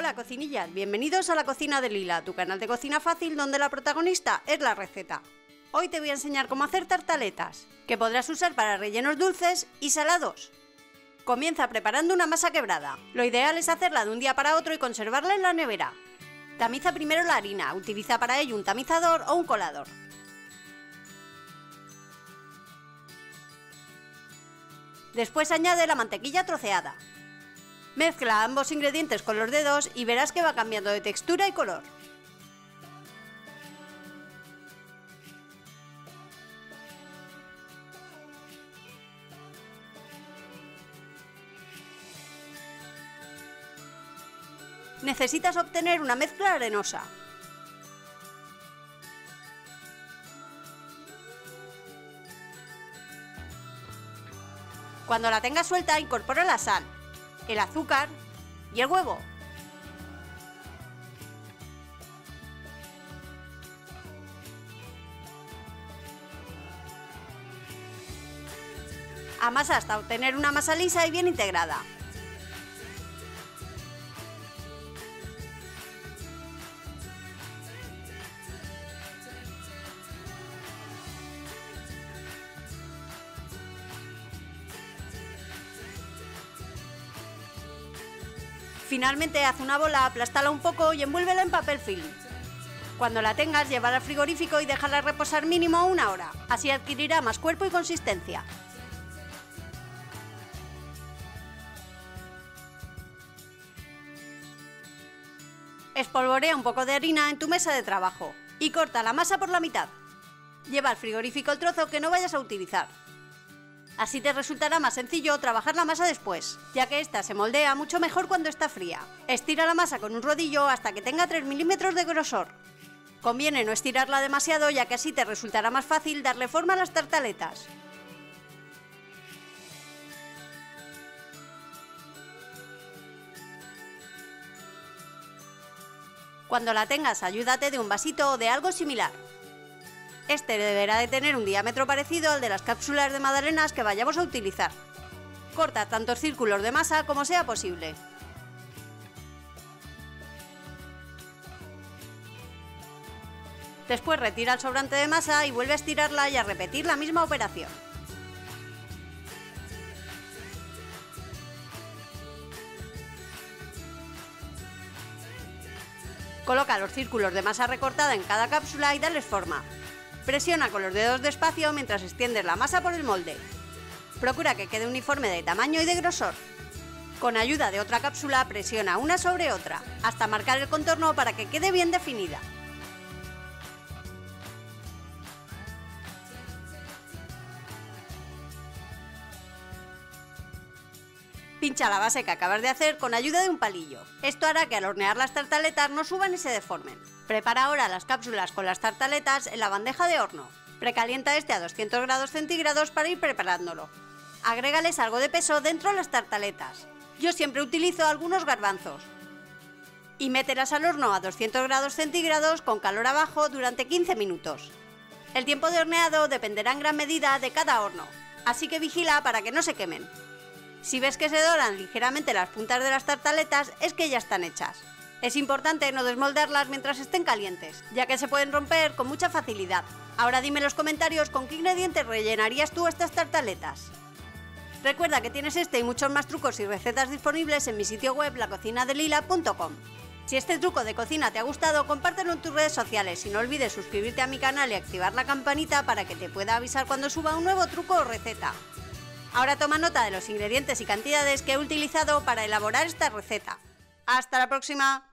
Hola cocinillas, bienvenidos a la cocina de Lila, tu canal de cocina fácil donde la protagonista es la receta. Hoy te voy a enseñar cómo hacer tartaletas, que podrás usar para rellenos dulces y salados. Comienza preparando una masa quebrada. Lo ideal es hacerla de un día para otro y conservarla en la nevera. Tamiza primero la harina, utiliza para ello un tamizador o un colador. Después añade la mantequilla troceada. Mezcla ambos ingredientes con los dedos y verás que va cambiando de textura y color. Necesitas obtener una mezcla arenosa. Cuando la tengas suelta, incorpora la sal, el azúcar y el huevo. Amasa hasta obtener una masa lisa y bien integrada. Finalmente haz una bola, aplástala un poco y envuélvela en papel film. Cuando la tengas, llévala al frigorífico y déjala reposar mínimo una hora. Así adquirirá más cuerpo y consistencia. Espolvorea un poco de harina en tu mesa de trabajo y corta la masa por la mitad. Lleva al frigorífico el trozo que no vayas a utilizar. Así te resultará más sencillo trabajar la masa después, ya que esta se moldea mucho mejor cuando está fría. Estira la masa con un rodillo hasta que tenga 3 milímetros de grosor. Conviene no estirarla demasiado ya que así te resultará más fácil darle forma a las tartaletas. Cuando la tengas, ayúdate de un vasito o de algo similar. Este deberá de tener un diámetro parecido al de las cápsulas de magdalenas que vayamos a utilizar. Corta tantos círculos de masa como sea posible. Después retira el sobrante de masa y vuelve a estirarla y a repetir la misma operación. Coloca los círculos de masa recortada en cada cápsula y dales forma. Presiona con los dedos despacio mientras extiendes la masa por el molde. Procura que quede uniforme de tamaño y de grosor. Con ayuda de otra cápsula presiona una sobre otra, hasta marcar el contorno para que quede bien definida. Pincha la base que acabas de hacer con ayuda de un palillo. Esto hará que al hornear las tartaletas no suban y se deformen. Prepara ahora las cápsulas con las tartaletas en la bandeja de horno. Precalienta este a 200 grados centígrados para ir preparándolo. Agrégales algo de peso dentro de las tartaletas. Yo siempre utilizo algunos garbanzos. Y mételas al horno a 200 grados centígrados con calor abajo durante 15 minutos. El tiempo de horneado dependerá en gran medida de cada horno, así que vigila para que no se quemen. Si ves que se doran ligeramente las puntas de las tartaletas, es que ya están hechas. Es importante no desmoldarlas mientras estén calientes, ya que se pueden romper con mucha facilidad. Ahora dime en los comentarios con qué ingredientes rellenarías tú estas tartaletas. Recuerda que tienes este y muchos más trucos y recetas disponibles en mi sitio web lacocinadelila.com. Si este truco de cocina te ha gustado, compártelo en tus redes sociales y no olvides suscribirte a mi canal y activar la campanita para que te pueda avisar cuando suba un nuevo truco o receta. Ahora toma nota de los ingredientes y cantidades que he utilizado para elaborar esta receta. ¡Hasta la próxima!